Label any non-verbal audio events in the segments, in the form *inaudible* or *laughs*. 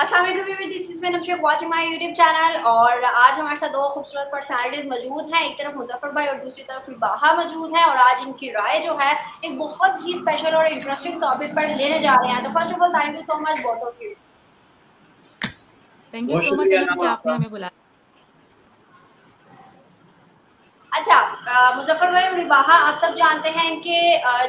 السلام علیکم this is میں نمشق واچنگ مائی یوٹیوب چینل اور آج ہمارے ساتھ دو خوبصورت پرسنالٹیز موجود ہیں ایک طرف مظفر بھائی اور دوسری طرف باہا موجود ہیں اور آج ان کی رائے جو ہے ایک بہت ہی اسپیشل اور انٹرسٹنگ ٹاپک پر لینے جا رہے ہیں۔ تو first of all thank you so much both of you thank you so much آپ نے ہمیں بلایا۔ اچھا مظفر بھائی اور آپ سب جانتے ہیں کہ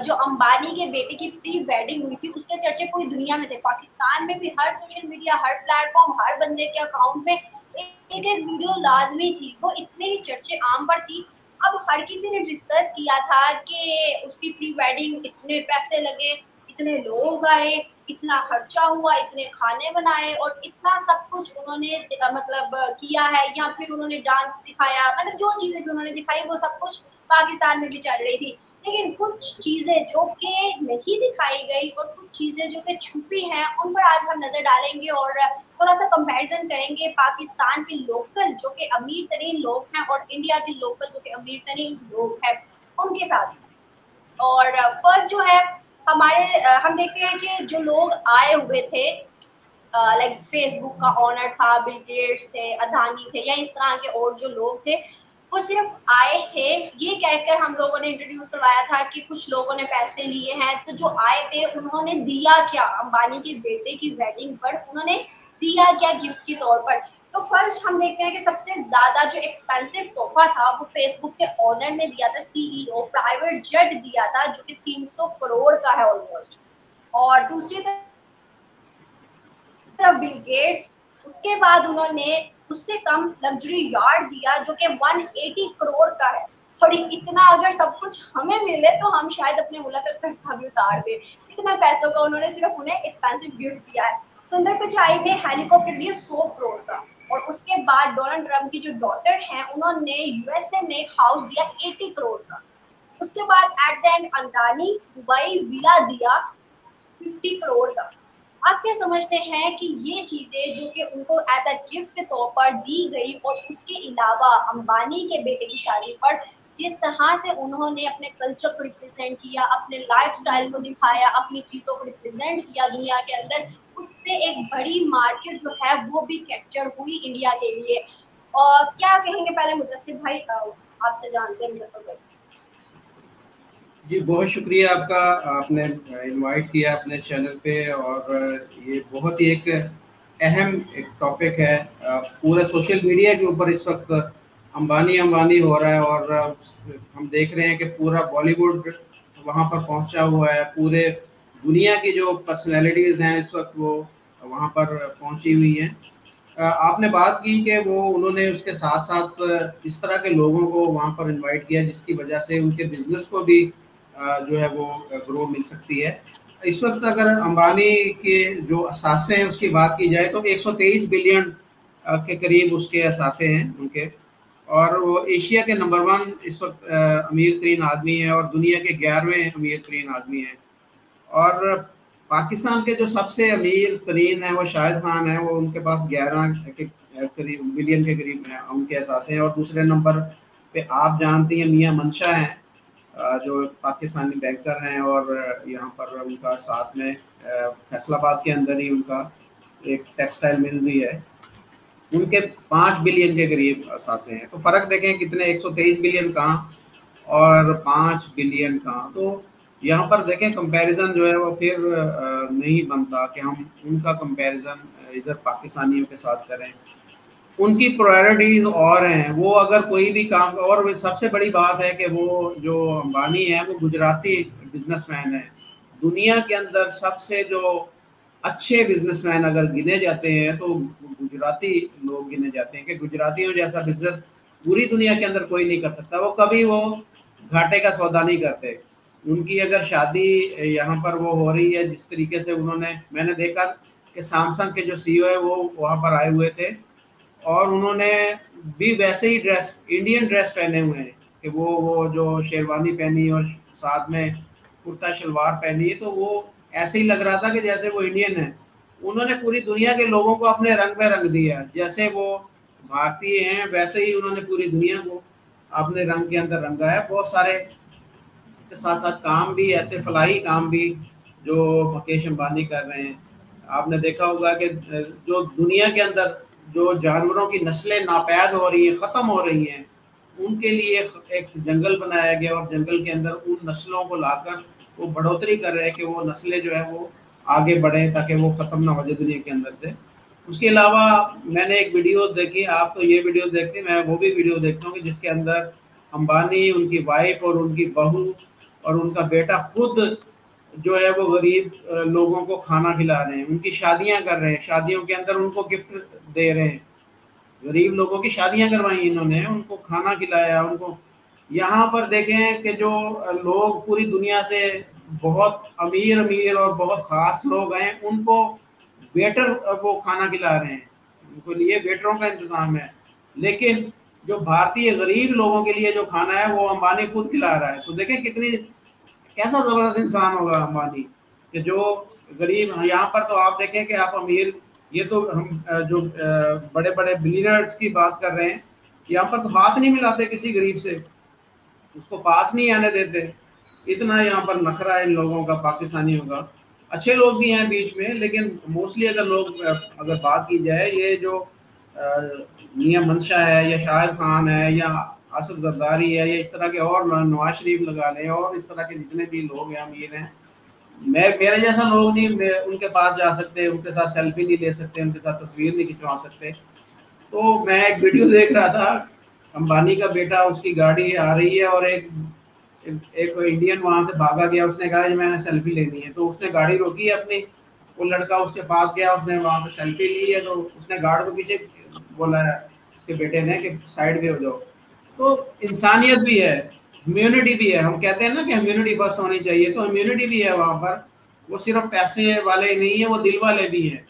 جو امبانی کے بیٹے کی پری ویڈنگ ہوئی تھی، اس کے چرچے پوری دنیا میں تھے۔ پاکستان میں بھی ہر سوشل میڈیا ہر پلیٹ فارم ہر بندے کے اکاؤنٹ میں ایک ایک ویڈیو لازمی تھی۔ وہ اتنے ہی چرچے عام پر تھی۔ اب ہر کسی نے ڈسکس کیا تھا کہ اس کی پری ویڈنگ اتنے پیسے لگے، اتنے لوگ آئے۔ اتنا خرچہ ہوا، اتنے کھانے بنائے اور اتنا سب کچھ انہوں نے مطلب کیا ہے، یا پھر انہوں نے ڈانس دکھایا مطلب جو چیزیں بھی انہوں نے دکھائی وہ سب کچھ پاکستان میں بھی چل رہی تھی۔ لیکن کچھ چیزیں جو کہ نہیں دکھائی گئی اور کچھ چیزیں جو کہ چھپی ہیں، ان پر آج ہم نظر ڈالیں گے اور تھوڑا سا کمپیریزن کریں گے۔ پاکستان کے لوکل جو کہ امیر ترین لوگ ہیں اور انڈیا کے لوکل جو کہ امیر ترین لوگ ہیں، ان کے ساتھ۔ اور فرسٹ جو ہے ہمارے ہم دیکھتے ہیں کہ جو لوگ آئے ہوئے تھے لائک فیس بک کا آنر تھا بل گیٹس تھے ادانی تھے، یا اس طرح کے اور جو لوگ تھے، وہ صرف آئے تھے۔ یہ کہہ کر ہم لوگوں نے انٹروڈیوس کروایا تھا کہ کچھ لوگوں نے پیسے لیے ہیں۔ تو جو آئے تھے، انہوں نے دیا کیا؟ امبانی کے بیٹے کی ویڈنگ پر انہوں نے دیا کیا گفٹ کے طور پر۔ تو فرسٹ ہم دیکھتے ہیں کہ سب سے زیادہ جو ایکسپینسو تحفہ تھا، وہ فیس بک کے آنر نے دیا تھا سی ای او پرائیویٹ جٹ دیا تھا، جو کہ تین سو کروڑ کا ہے آلموسٹ اور دوسری طرف بل گیٹس اس کے بعد انہوں نے اس سے کم لگژری یارڈ دیا، جو کہ ون ایٹی کروڑ کا ہے۔ اور اتنا اگر سب کچھ ہمیں ملے تو ہم شاید اپنے ملک کا قرضہ بھی اتار دیں۔ اتنا پیسوں کا انہوں نے صرف انہیں ایکسپینسو گفٹ دیا ہے۔ سندر پچائی نے ہیلی کاپٹر دیا سو کروڑ کا اور اس کے بعد ڈونلڈ ٹرمپ کی جو ڈاٹر ہیں، انہوں نے یو ایس اے میں ایک ہاؤس دیا ایٹی کروڑ کا۔ اس کے بعد ایٹ دا اینڈ اندانی دبئی ولا دیا ففٹی کروڑ کا۔ آپ کیا سمجھتے ہیں کہ یہ چیزیں جو کہ ان کو ایز اے گفٹ کے طور پر دی گئی اور اس کے علاوہ امبانی کے بیٹے کی شادی پر جس طرح سے انہوں نے اپنے کلچر کو ریپرزینٹ کیا، اپنے لائف سٹائل کو دکھایا، اپنی چیزوں کو ریپرزینٹ کیا دنیا کے اندر، اس سے ایک بڑی مارکیٹ جو ہے وہ بھی کیپچر ہوئی انڈیا کے لیے۔ اور کیا کہیں گے پہلے مدثر بھائی؟ آپ سے جانتے ہیں مظفر بھائی۔ جی بہت شکریہ آپ کا، آپ نے انوائٹ کیا اپنے چینل پہ اور یہ بہت ہی ایک اہم ایک ٹاپک ہے۔ پورے سوشل میڈیا کے اوپر اس وقت امبانی امبانی ہو رہا ہے اور ہم دیکھ رہے ہیں کہ پورا بالی ووڈ وہاں پر پہنچا ہوا ہے۔ پورے دنیا کی جو پرسنالٹیز ہیں اس وقت وہ وہاں پر پہنچی ہوئی ہیں۔ آپ نے بات کی کہ وہ انہوں نے اس کے ساتھ ساتھ اس طرح کے لوگوں کو وہاں پر انوائٹ کیا جس کی وجہ سے ان کے بزنس کو بھی جو ہے وہ گرو مل سکتی ہے۔ اس وقت اگر امبانی کے جو اثاثے ہیں، اس کی بات کی جائے تو ایک سو تیئیس بلین کے قریب اس کے اثاثے ہیں ان کے۔ اور وہ ایشیا کے نمبر ون اس وقت امیر ترین آدمی ہیں اور دنیا کے گیارہویں امیر ترین آدمی ہیں۔ اور پاکستان کے جو سب سے امیر ترین ہیں، وہ شاہد خان ہیں، وہ ان کے پاس گیارہ کے قریب، بلین کے قریب ہیں، ان کے اثاثے ہیں۔ اور دوسرے نمبر پہ آپ جانتی ہیں، میاں منشا ہیں۔ جو پاکستانی بینکر ہیں اور یہاں پر ان کا ساتھ میں فیصل آباد کے اندر ہی ان کا ایک ٹیکسٹائل مل بھی ہے۔ ان کے پانچ بلین کے قریب اثاثے ہیں۔ تو فرق دیکھیں کتنے، ایک سو تیئیس بلین کہاں اور پانچ بلین کہاں۔ تو یہاں پر دیکھیں کمپیریزن جو ہے وہ پھر نہیں بنتا کہ ہم ان کا کمپیریزن ادھر پاکستانیوں کے ساتھ کریں۔ ان کی پرائرٹیز اور ہیں۔ وہ اگر کوئی بھی کام اور سب سے بڑی بات ہے کہ وہ جو امبانی ہے وہ گجراتی بزنس مین ہے دنیا کے اندر سب سے جو اچھے بزنس مین اگر گنے جاتے ہیں، تو گجراتی لوگ گنے جاتے ہیں کہ گجراتیوں جیسا بزنس پوری دنیا کے اندر کوئی نہیں کر سکتا۔ وہ کبھی وہ گھاٹے کا سودا نہیں کرتے۔ ان کی اگر شادی یہاں پر وہ ہو رہی ہے، جس طریقے سے انہوں نے میں نے دیکھا کہ سامسنگ کے جو سی او ہے وہ وہاں پر آئے ہوئے تھے۔ اور انہوں نے بھی ویسے ہی ڈریس انڈین ڈریس پہنے ہوئے ہیں کہ وہ وہ جو شیروانی پہنی اور ساتھ میں کرتا شلوار پہنی ہے تو وہ ایسے ہی لگ رہا تھا کہ جیسے وہ انڈین ہے انہوں نے پوری دنیا کے لوگوں کو اپنے رنگ میں رنگ دیا۔ جیسے وہ بھارتی ہیں، ویسے ہی انہوں نے پوری دنیا کو اپنے رنگ کے اندر رنگا ہے بہت سارے اس کے ساتھ ساتھ کام بھی، ایسے فلاحی کام بھی جو مکیش امبانی کر رہے ہیں۔ آپ نے دیکھا ہوگا کہ جو دنیا کے اندر جو جانوروں کی نسلیں ناپید ہو رہی ہیں، ختم ہو رہی ہیں، ان کے لیے ایک جنگل بنایا گیا اور جنگل کے اندر ان نسلوں کو لا کر وہ بڑھوتری کر رہے ہیں کہ وہ نسلیں جو ہیں وہ آگے بڑھیں تاکہ وہ ختم نہ ہو جائے دنیا کے اندر سے۔ اس کے علاوہ میں نے ایک ویڈیو دیکھی، آپ تو یہ ویڈیو دیکھتے ہیں، میں وہ بھی ویڈیو دیکھتا ہوں کہ جس کے اندر امبانی، ان کی وائف اور ان کی بہو اور ان کا بیٹا خود جو ہے وہ غریب لوگوں کو کھانا کھلا رہے ہیں، ان کی شادیاں کر رہے ہیں، شادیوں کے اندر ان کو گفٹ دے رہے ہیں۔ غریب لوگوں کی شادیاں کروائی انہوں نے، ان کو کھانا کھلایا، ان کو۔ یہاں پر دیکھیں کہ جو لوگ پوری دنیا سے بہت امیر امیر اور بہت خاص لوگ ہیں، ان کو ویٹر وہ کھانا کھلا رہے ہیں۔ ان کے لیے ویٹروں کا انتظام ہے۔ لیکن جو بھارتی غریب لوگوں کے لیے جو کھانا ہے، وہ امبانی خود کھلا رہا ہے۔ تو دیکھیں کتنی کیسا زبردست انسان ہوگا امبانی کہ جو غریب یہاں پر تو آپ دیکھیں کہ آپ امیر، یہ تو ہم جو بڑے بڑے بلینرز کی بات کر رہے ہیں، یہاں پر تو ہاتھ نہیں ملاتے کسی غریب سے۔ اس کو پاس نہیں آنے دیتے۔ اتنا یہاں پر نخرا ہے ان لوگوں کا پاکستانیوں کا اچھے لوگ بھی ہیں بیچ میں، لیکن موسٹلی اگر لوگ اگر بات کی جائے، یہ جو میاں منشا ہے یا شاہد خان ہے یا آصف زرداری ہے یا اس طرح کے اور نواز شریف لگا لیں اور اس طرح کے جتنے بھی لوگ ہیں، امیر ہیں، میں میرے جیسا لوگ نہیں ان کے پاس جا سکتے، ان کے ساتھ سیلفی نہیں لے سکتے، ان کے ساتھ تصویر نہیں کھنچوا سکتے۔ تو میں ایک ویڈیو *laughs* دیکھ رہا تھا، امبانی کا بیٹا، اس کی گاڑی آ رہی ہے اور ایک ایک انڈین وہاں سے بھاگا گیا، اس نے کہا کہ میں نے سیلفی لینی ہے۔ تو اس نے گاڑی روکی ہے اپنی، وہ لڑکا اس کے پاس گیا، اس نے وہاں پہ سیلفی لی ہے، تو اس نے گارڈ کو پیچھے بولا ہے اس کے بیٹے نے کہ سائڈ بھی ہو جاؤ۔ تو انسانیت بھی ہے ہمیونٹی بھی ہے۔ ہم کہتے ہیں نا کہ ہمیونٹی فرسٹ ہونی چاہیے، تو ہمیونٹی بھی ہے وہاں پر۔ وہ صرف پیسے والے نہیں ہیں، وہ دل والے بھی ہیں۔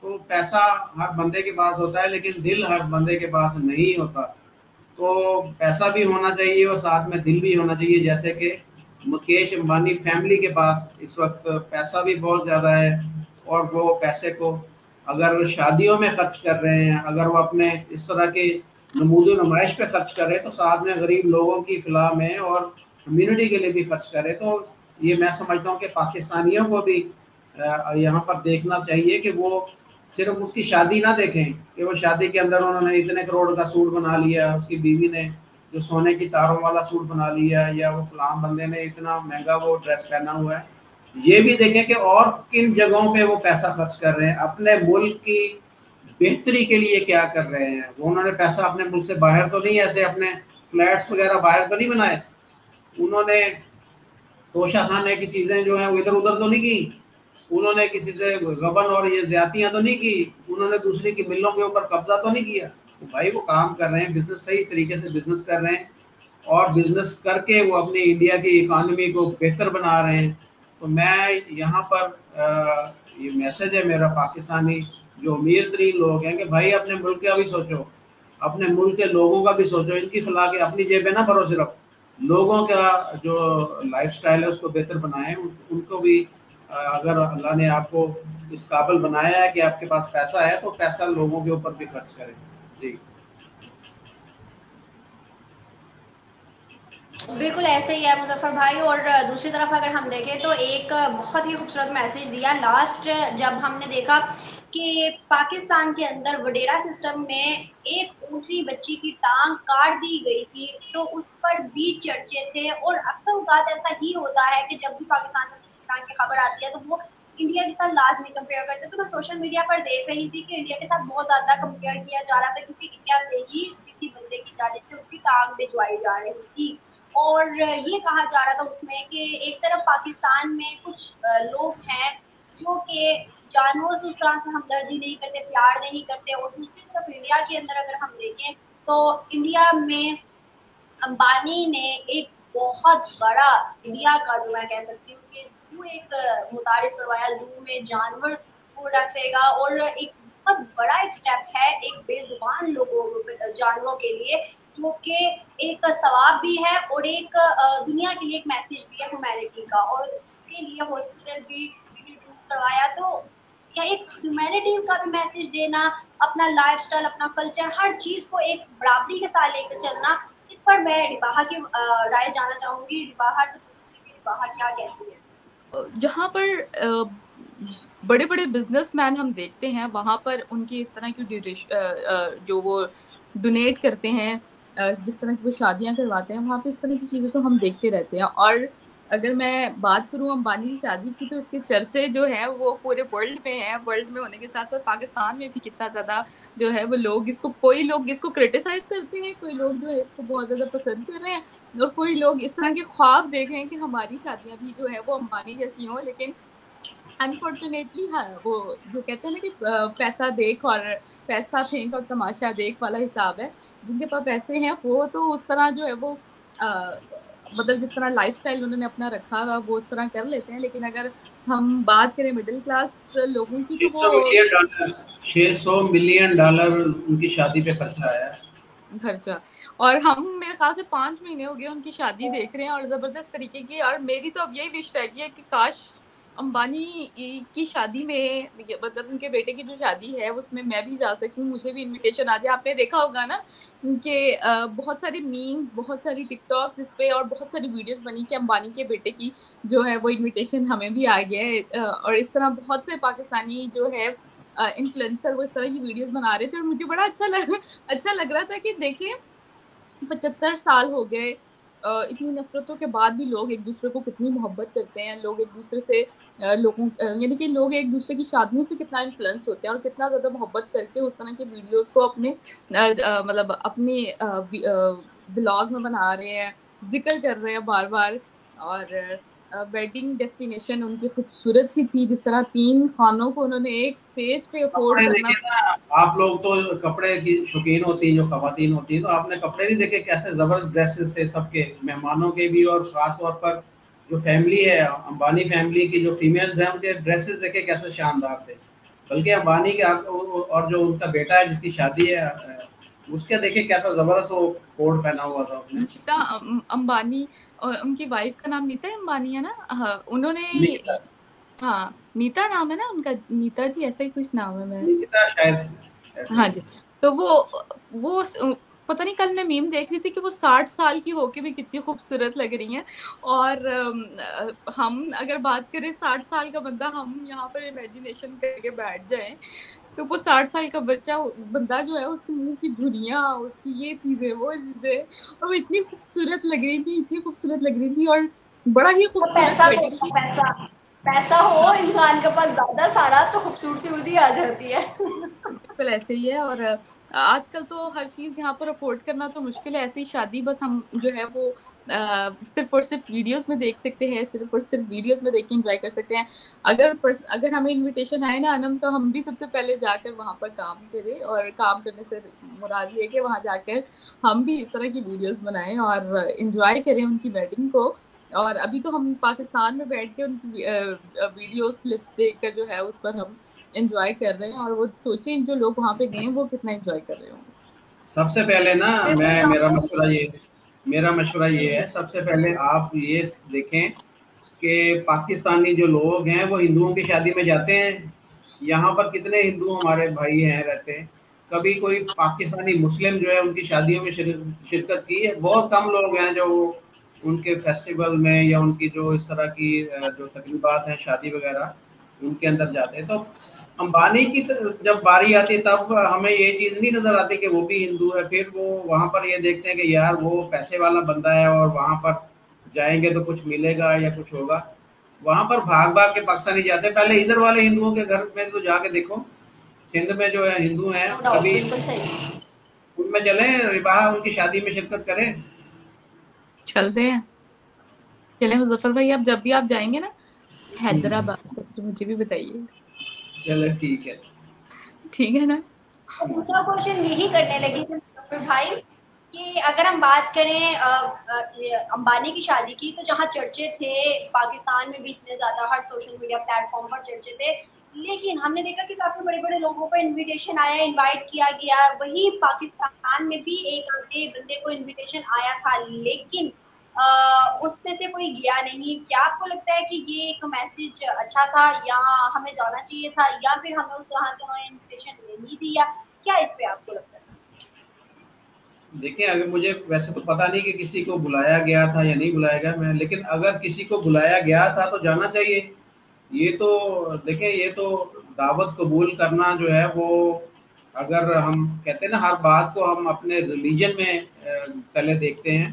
تو پیسہ ہر بندے کے پاس ہوتا ہے، لیکن دل ہر بندے کے پاس نہیں ہوتا۔ تو پیسہ بھی ہونا چاہیے اور ساتھ میں دل بھی ہونا چاہیے۔ جیسے کہ مکیش امبانی فیملی کے پاس اس وقت پیسہ بھی بہت زیادہ ہے اور وہ پیسے کو اگر شادیوں میں خرچ کر رہے ہیں، اگر وہ اپنے اس طرح کے نمود و نمائش پہ خرچ کرے تو ساتھ میں غریب لوگوں کی فلاح میں اور کمیونٹی کے لیے بھی خرچ کرے تو یہ میں سمجھتا ہوں کہ پاکستانیوں کو بھی یہاں پر دیکھنا چاہیے کہ وہ صرف اس کی شادی نہ دیکھیں کہ وہ شادی کے اندر انہوں نے اتنے کروڑ کا سوٹ بنا لیا، اس کی بیوی نے جو سونے کی تاروں والا سوٹ بنا لیا یا وہ فلام بندے نے اتنا مہنگا وہ ڈریس پہنا ہوا ہے۔ یہ بھی دیکھیں کہ اور کن جگہوں پہ وہ پیسہ خرچ کر رہے ہیں۔ اپنے ملک کی بہتری کے لیے کیا کر رہے ہیں؟ وہ انہوں نے پیسہ اپنے ملک سے باہر تو نہیں، ایسے اپنے فلیٹس وغیرہ باہر تو نہیں بنائے۔ انہوں نے توشہ خانے کی چیزیں جو ہیں وہ ادھر ادھر تو نہیں کی۔ انہوں نے کسی سے غبن اور یہ زیادتیاں تو نہیں کی۔ انہوں نے دوسری کی ملوں کے اوپر قبضہ تو نہیں کیا۔ بھائی وہ کام کر رہے ہیں بزنس صحیح طریقے سے بزنس کر رہے ہیں۔ اور بزنس کر کے وہ اپنی انڈیا کی اکانومی کو بہتر بنا رہے ہیں۔ تو میں یہاں پر یہ میسج ہے میرا پاکستانی جو امیر ترین لوگ ہیں کہ بھائی اپنے ملک کا بھی سوچو، اپنے ملک کے لوگوں کا بھی سوچو، ان کی فلاح کے اپنی جیبیں نہ بھرو صرف لوگوں کا جو لائف سٹائل ہے، اس کو بہتر بنائیں۔ ان کو بھی اگر اللہ نے آپ کو اس قابل بنایا ہے کہ آپ کے پاس پیسہ ہے، تو پیسہ لوگوں کے اوپر بھی خرچ کریں۔ جی۔ بالکل ایسے ہی ہے مظفر بھائی۔ اور دوسری طرف اگر ہم دیکھیں تو ایک بہت ہی خوبصورت میسج دیا۔ لاسٹ جب ہم نے دیکھا کہ پاکستان کے اندر وڈیرا سسٹم میں ایک اونچی بچی کی ٹانگ کاٹ دی گئی تھی تو اس پر بھی چرچے تھے اور اکثر اوقات ایسا ہی ہوتا ہے کہ جب بھی پاکستان میں کسی طرح کی خبر آتی ہے تو وہ انڈیا کے ساتھ لازمی کمپیئر کرتے تو میں سوشل میڈیا پر دیکھ رہی تھی کہ انڈیا کے ساتھ بہت زیادہ کمپیئر کیا جا رہا تھا کیونکہ انڈیا سے ہی کسی بندے کی جانب سے اس کی ٹانگ بھجوائی جا رہی تھی۔ اور یہ کہا جا رہا تھا اس میں کہ ایک طرف پاکستان میں کچھ لوگ ہیں جو کہ جانوروں سے اس طرح سے ہمدردی نہیں کرتے، پیار نہیں کرتے اور دوسری طرف انڈیا کے اندر اگر ہم دیکھیں تو انڈیا میں امبانی نے ایک بہت بڑا انڈیا کا جو میں کہہ سکتی ہوں کہ زو ایک متعارف کروایا زو میں جانور کو رکھے گا اور ایک بہت بڑا ایک اسٹیپ ہے ایک بے زبان لوگوں جانوروں کے لیے، جو کہ ایک ثواب بھی ہے اور ایک دنیا کے لیے ایک میسیج بھی ہے ہیومینٹی کا اور اس کے لیے ہاسپٹل بھی کروایا تو یا ایک ہیومینٹی کا بھی میسیج دینا، اپنا لائف سٹائل اپنا کلچر ہر چیز کو ایک برابری کے ساتھ لے کر چلنا، اس پر میں رباہا کی رائے جانا چاہوں گی۔ رباہا سے پوچھوں گی کہ رباہا کیا کہتی ہے۔ جہاں پر بڑے بڑے بزنس مین ہم دیکھتے ہیں، وہاں پر ان کی اس طرح کی جو وہ ڈونیٹ کرتے ہیں جس طرح کی وہ شادیاں کرواتے ہیں، وہاں پہ اس طرح کی چیزیں تو ہم دیکھتے رہتے ہیں۔ اور اگر میں بات کروں امبانی کی شادی کی تو اس کے چرچے جو ہیں وہ پورے ورلڈ میں ہیں۔ ورلڈ میں ہونے کے ساتھ ساتھ پاکستان میں بھی کتنا زیادہ جو ہے وہ لوگ اس کو، کوئی لوگ اس کو کرٹیسائز کرتے ہیں، کوئی لوگ جو ہے اس کو بہت زیادہ پسند کر رہے ہیں اور کوئی لوگ اس طرح کے خواب دیکھ رہے ہیں کہ ہماری شادیاں بھی جو ہے وہ امبانی جیسی ہوں۔ لیکن انفارچونیٹلی ہاں وہ جو کہتے ہیں نا کہ پیسہ دیکھ اور پیسہ پھینک اور تماشا دیکھ والا حساب ہے۔ جن کے پاس پیسے ہیں وہ تو اس طرح جو ہے وہ مطلب جس طرح لائف اسٹائل انہوں نے اپنا رکھا ہوا وہ اس طرح کر لیتے ہیں لیکن اگر ہم بات کریں مڈل کلاس لوگوں کی تو چھ سو ملین ڈالر ان کی شادی پہ خرچہ آیا خرچہ۔ اور ہم میرے خیال سے پانچ مہینے ہو گئے ان کی شادی دیکھ رہے ہیں اور زبردست طریقے کی اور میری تو اب یہی وش رہ گئی ہے کہ کاش امبانی کی شادی میں مطلب ان کے بیٹے کی جو شادی ہے، اس میں میں بھی جا سکوں، مجھے بھی انویٹیشن آ جائے۔ آپ نے دیکھا ہوگا نا کہ بہت ساری میمس بہت ساری ٹک ٹاکس اس پہ اور بہت ساری ویڈیوز بنی کہ امبانی کے بیٹے کی جو ہے وہ انویٹیشن ہمیں بھی آ گیا ہے۔ اور اس طرح بہت سے پاکستانی جو ہے انفلوئنسر وہ اس طرح کی ویڈیوز بنا رہے تھے اور مجھے بڑا اچھا لگ اچھا لگ رہا تھا کہ دیکھیں، پچہتر سال ہو گئے۔ اتنی نفرتوں کے بعد بھی لوگ ایک دوسرے کو کتنی محبت کرتے ہیں، لوگ ایک دوسرے سے لوگوں یعنی کہ لوگ ایک دوسرے کی شادیوں سے کتنا انفلوئنس ہوتے ہیں اور کتنا زیادہ محبت کر کے اس طرح کے ویڈیوز کو اپنے مطلب اپنی بلاگ میں بنا رہے ہیں ذکر کر رہے ہیں بار بار اور ویڈنگ ڈیسٹینیشن ان کی خوبصورت سی تھی جس طرح تین خانوں کو انہوں نے ایک سٹیج پہ افورڈ کرنا۔ آپ لوگ تو کپڑے کی شوقین ہوتی ہیں جو خواتین ہوتی ہیں تو آپ نے کپڑے نہیں دیکھے کیسے زبردست ڈریسز تھے سب کے مہمانوں کے بھی اور خاص طور پر جو فیملی ہے امبانی فیملی کی جو فیمیلز ہیں ان کے ڈریسز دیکھے کیسے شاندار تھے۔ بلکہ امبانی کے اور جو ان کا بیٹا ہے جس کی شادی ہے اس کے دیکھے کیسا زبردست وہ کوٹ پہنا ہوا تھا امبانی اور ان کی وائف کا نام نیتا امبانی ہے نا؟ انہوں نے ہاں نیتا نام ہے نا ان کا۔ نیتا جی ایسا ہی کچھ نام ہے میں ہاں جی۔ تو وہ وہ پتہ نہیں کل میں میم دیکھ رہی تھی کہ وہ ساٹھ سال کی ہو کے بھی کتنی خوبصورت لگ رہی ہیں۔ اور ہم اگر بات کریں ساٹھ سال کا بندہ ہم یہاں پر امیجنیشن کر کے بیٹھ جائیں تو وہ ساٹھ سال کا بچہ بندہ جو ہے اس کے منہ کی دھنیا اس کی یہ چیزیں وہ چیزیں اور وہ اتنی خوبصورت لگ رہی تھی اتنی خوبصورت لگ رہی تھی اور بڑا ہی خوبصورت پیسہ ہو انسان کے پاس زیادہ سارا تو خوبصورتی ادھی آ جاتی ہے۔ بالکل ایسے ہی ہے اور آج کل تو ہر چیز یہاں پر افورڈ کرنا تو مشکل ہے۔ ایسی شادی بس ہم جو ہے وہ صرف اور صرف ویڈیوز میں دیکھ سکتے ہیں، صرف اور صرف ویڈیوز میں دیکھ کے انجوائے کر سکتے ہیں۔ اگر اگر ہمیں انویٹیشن آئے نا انم، تو ہم بھی سب سے پہلے جا کر وہاں پر کام کریں اور کام کرنے سے مراد یہ کہ وہاں جا کر ہم بھی اس طرح کی ویڈیوز بنائیں اور انجوائے کریں ان کی ویڈنگ کو۔ اور ابھی تو ہم پاکستان میں بیٹھ کے ان کی ویڈیوز، کلپس دیکھ کر جو ہے اس پر ہم انجوائے کر رہے ہیں اور وہ سوچیں جو لوگ وہاں پہ گئے وہ کتنا انجوائے کر رہے ہوں سب سے پہلے نا میں میرا مشورہ یہ میرا مشورہ یہ ہے سب سے پہلے آپ یہ دیکھیں کہ پاکستانی جو لوگ ہیں وہ ہندوؤں کی شادی میں جاتے ہیں۔ یہاں پر کتنے ہندو ہمارے بھائی ہیں رہتے ہیں۔ کبھی کوئی پاکستانی مسلم جو ہے ان کی شادیوں میں شرکت کی ہے۔ بہت کم لوگ ہیں جو ان کے فیسٹیول میں یا ان کی جو اس طرح کی جو تقریبات ہیں شادی وغیرہ ان کے اندر جاتے ہیں۔ تو امبانی کی جب باری آتی تب ہمیں یہ چیز نہیں نظر آتی کہ وہ بھی ہندو ہے پھر وہ وہاں پر یہ دیکھتے ہیں کہ یار وہ پیسے والا بندہ ہے اور وہاں پر جائیں گے تو کچھ ملے گا یا کچھ ہوگا۔ وہاں پر بھاگ بھاگ کے پاکستانی جاتے ہیں۔ پہلے ادھر والے ہندوؤں کے گھر میں تو جا کے دیکھو سندھ میں جو ہے ہندو ہیں کبھی ان میں چلیں ربا ان کی شادی میں شرکت کریں۔ چلتے ہیں چلیں مظفر بھائی اب جب بھی آپ جائیں گے نا حیدرآباد مجھے بھی بتائیے۔ چلو ٹھیک ہے۔ ٹھیک ہے نا۔ دوسرا کوشچن یہی کرنے لگی بھائی کہ اگر ہم بات کریں امبانی کی شادی کی تو جہاں چرچے تھے پاکستان میں بھی اتنے زیادہ ہر سوشل میڈیا پلیٹ فارم پر چرچے تھے۔ لیکن ہم نے دیکھا کہ کافی بڑے بڑے لوگوں کو انویٹیشن آیا انوائٹ کیا گیا۔ وہی پاکستان میں بھی ایک آدھے بندے کو انویٹیشن آیا تھا لیکن اس میں سے کوئی گیا نہیں۔ کیا آپ کو لگتا ہے کہ یہ ایک میسج اچھا تھا یا ہمیں جانا چاہیے تھا یا پھر ہمیں اس طرح سے انہوں نے انویٹیشن لینی تھی یا کیا اس پہ آپ کو لگتا ہے؟ دیکھیں، اگر مجھے ویسے تو پتا نہیں کہ کسی کو بلایا گیا تھا یا نہیں بلایا گیا۔ میں لیکن اگر کسی کو بلایا گیا تھا تو جانا چاہیے۔ یہ تو دیکھیں، یہ تو دعوت قبول کرنا جو ہے وہ اگر ہم کہتے ہیں نا، ہر بات کو ہم اپنے ریلیجن میں پہلے دیکھتے ہیں۔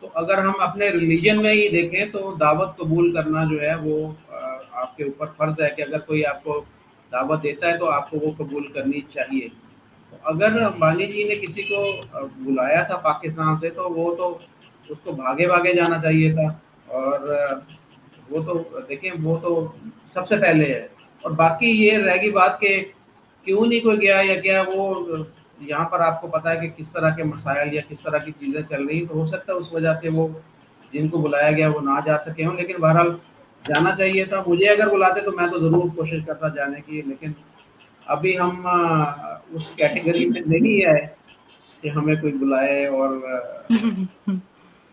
تو اگر ہم اپنے ریلیجن میں ہی دیکھیں تو دعوت قبول کرنا جو ہے وہ آپ کے اوپر فرض ہے کہ اگر کوئی آپ کو دعوت دیتا ہے تو آپ کو وہ قبول کرنی چاہیے۔ تو اگر امبانی جی نے کسی کو بلایا تھا پاکستان سے تو وہ تو اس کو بھاگے بھاگے جانا چاہیے تھا۔ اور وہ تو دیکھیں، وہ تو سب سے پہلے ہے۔ اور باقی یہ رہ گی بات کہ کیوں نہیں کوئی گیا یا کیا وہ یہاں پر آپ کو پتا ہے کہ کس طرح کے مسائل یا کس طرح کی چیزیں چل رہی ہیں، تو ہو سکتا ہے اس وجہ سے وہ جن کو بلایا گیا وہ نہ جا سکے ہوں، لیکن بہرحال جانا چاہیے تھا۔ مجھے اگر بلاتے تو میں تو ضرور کوشش کرتا جانے کی، لیکن ابھی ہم اس کیٹیگری میں نہیں آئے کہ ہمیں کوئی بلائے اور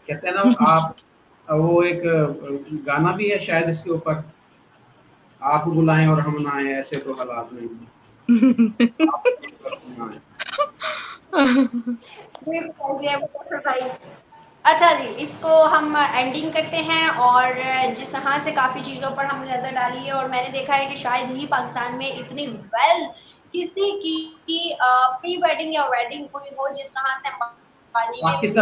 کہتے ہیں نا، آپ، وہ ایک گانا بھی ہے شاید اس کے اوپر۔ آپ بلائیں اور ہم نہ آئے ایسے تو حالات نہیں ہیں۔ اچھا جی اس کو ہم اینڈنگ کرتے ہیں اور جس طرح سے کافی چیزوں پر ہم نے نظر ڈالی ہے اور میں نے دیکھا ہے کہ شاید نہیں پاکستان میں اتنی ویل کسی کی پری ویڈنگ یا ویڈنگ ہوئی ہو جس طرح سے اور جس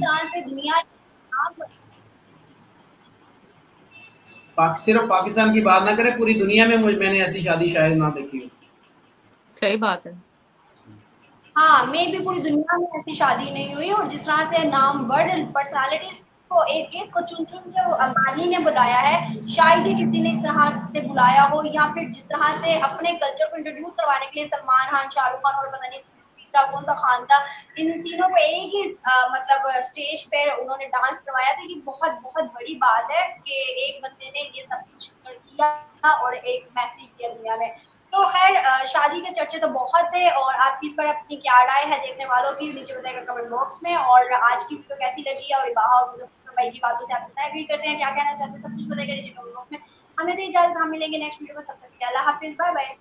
طرح سے دنیا صرف پاکستان کی بات نہ کرے پوری دنیا میں میں نے ایسی شادی شاید نہ دیکھی ہو۔ صحیح بات ہے۔ ہاں میں بھی پوری دنیا میں ایسی شادی نہیں ہوئی اور جس طرح سے نام ورڈ پرسنالٹیز کو ایک ایک کو چن چن کے امبانی نے بلایا ہے شاید ہی کسی نے اس طرح سے بلایا ہو یا پھر جس طرح سے اپنے کلچر کو انٹروڈیوس کروانے کے لیے سلمان خان شاہ رخ خان اور پتہ نہیں تیسرا کون سا خان تھا، ان تینوں کو ایک ہی مطلب اسٹیج پہ انہوں نے ڈانس کروایا تھا یہ بہت بہت بڑی بات ہے کہ ایک بندے نے یہ سب کچھ کر دیا اور ایک میسج دیا دنیا میں۔ تو خیر شادی کے چرچے تو بہت تھے اور آپ کی اس پر اپنی کیا رائے ہے دیکھنے والوں کی، نیچے بتائے گا کمنٹ باکس میں۔ اور آج کی ویڈیو کیسی لگی ہے اور اباہا اور بھائی کی باتوں سے آپ کتنا ایگری کرتے ہیں، کیا کہنا چاہتے ہیں؟ سب کچھ بتائے گا نیچے کمنٹ باکس میں۔ ہمیں تو اجازت، ہم ملیں گے نیکسٹ ویڈیو میں، تب تک اللہ حافظ بائے بائے